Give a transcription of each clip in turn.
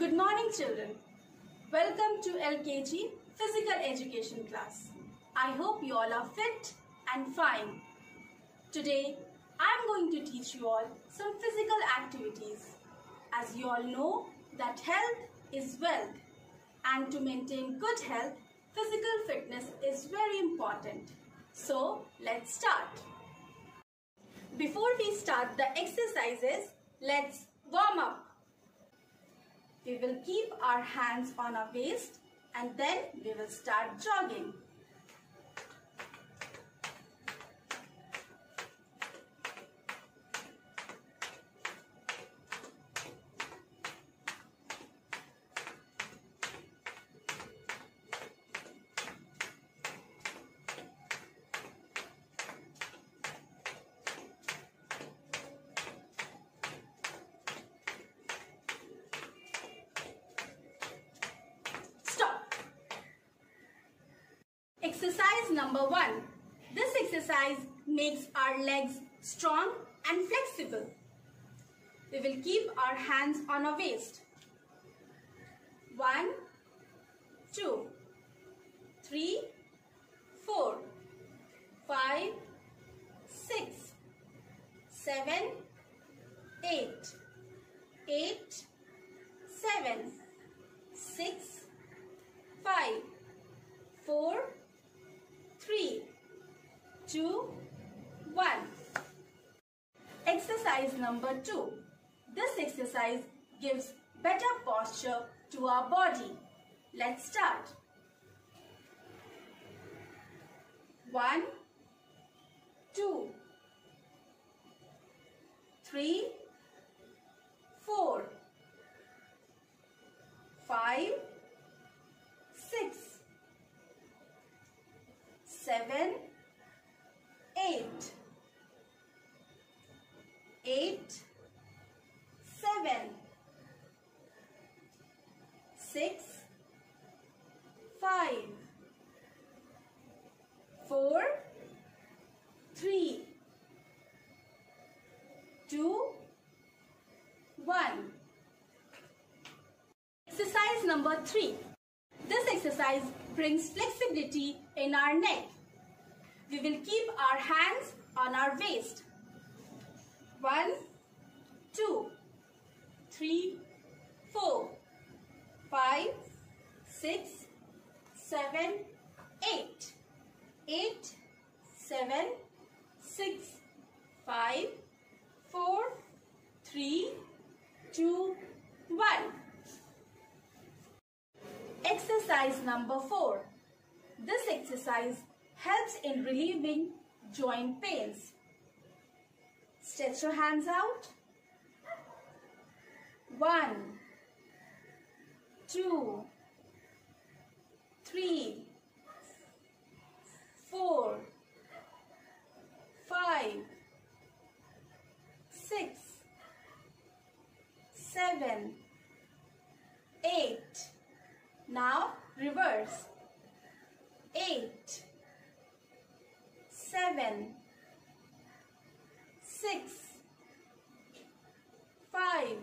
Good morning children. Welcome to LKG physical education class. I hope you all are fit and fine. Today I am going to teach you all some physical activities. As you all know that health is wealth and to maintain good health physical fitness is very important. So let's start. Before we start the exercises, let's warm up. We will keep our hands on our waist and then we will start jogging. Exercise number 1. This exercise makes our legs strong and flexible. We will keep our hands on our waist. One, two, three, four, five, six, seven, eight, eight, seven. 7, 8, 8, 7, Exercise number 2. This exercise gives better posture to our body. Let's start. 1, 2, 3, 4, 5, six, five, four, three, two, one. Exercise number three. This exercise brings flexibility in our neck. We will keep our hands on our waist. One, two, three, four, five, six, seven, eight, eight, seven, six, five, four, three, two, one. Exercise number 4. This exercise helps in relieving joint pains. Stretch your hands out. One, two, three, four, five, six, seven, eight. Now reverse. Eight, seven, six, five,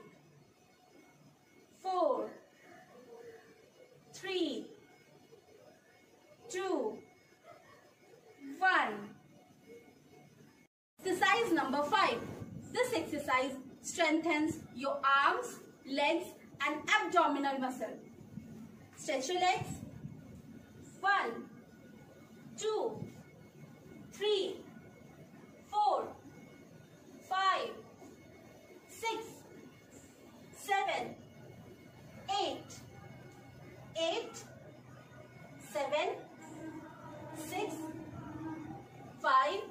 strengthens your arms, legs and abdominal muscle. Stretch your legs. One, two, three, four, five, six, seven, eight, eight, seven, six, five,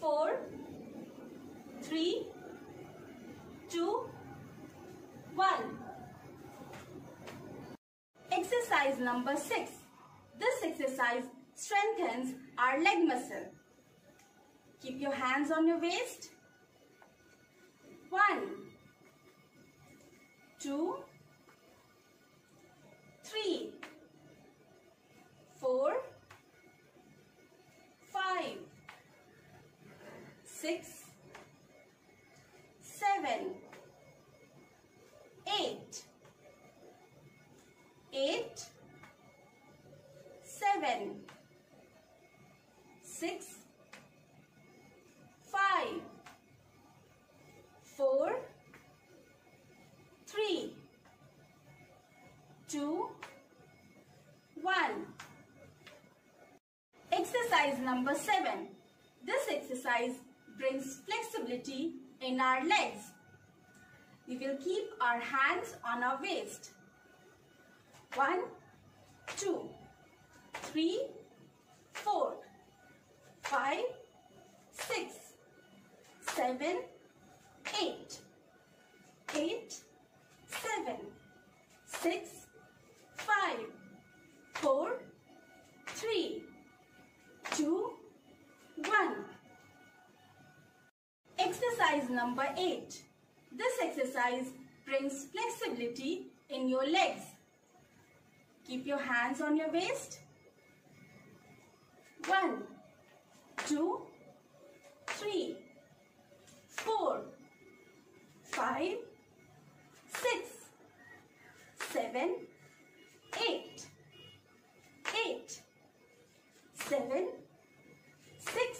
four, three, two, one. Exercise number 6. This exercise strengthens our leg muscle. Keep your hands on your waist. One, two, three, four, five, six, seven, six, five, four, three, two, one. Exercise number seven. This exercise brings flexibility in our legs. We will keep our hands on our waist. One, two, three, four, five, six, seven, eight, eight, seven, six, five, four, three, two, one. Exercise number eight. This exercise brings flexibility in your legs. Keep your hands on your waist. One, two, three, four, five, six, seven, eight, eight, seven, six,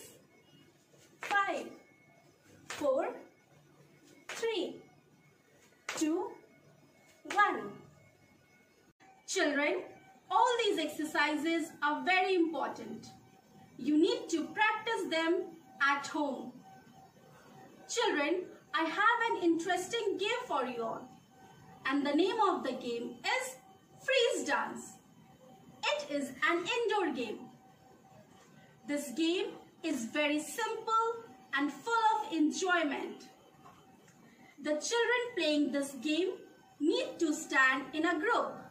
five, four, three, two, one. Children, all these exercises are very important. You need to practice them at home. Children, I have an interesting game for you all. And the name of the game is Freeze Dance. It is an indoor game. This game is very simple and full of enjoyment. The children playing this game need to stand in a group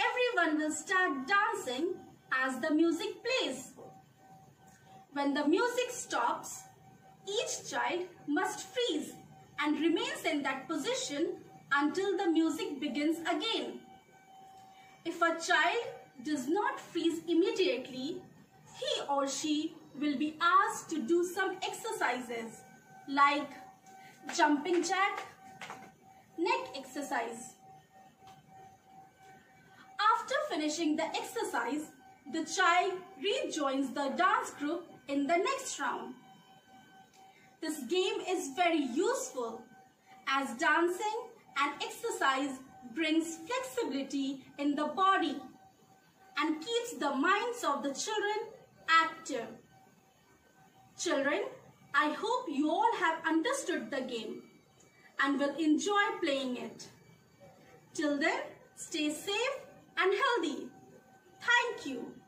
everyone will start dancing as the music plays. When the music stops, each child must freeze and remains in that position until the music begins again. If a child does not freeze immediately, he or she will be asked to do some exercises like jumping jack, neck exercise, after finishing the exercise, the child rejoins the dance group in the next round. This game is very useful as dancing and exercise brings flexibility in the body and keeps the minds of the children active. Children, I hope you all have understood the game and will enjoy playing it. Till then, stay safe and healthy. Thank you.